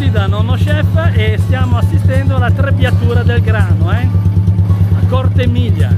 guida nonno chef e stiamo assistendo alla trebbiatura del grano, eh? A Corte Emilia.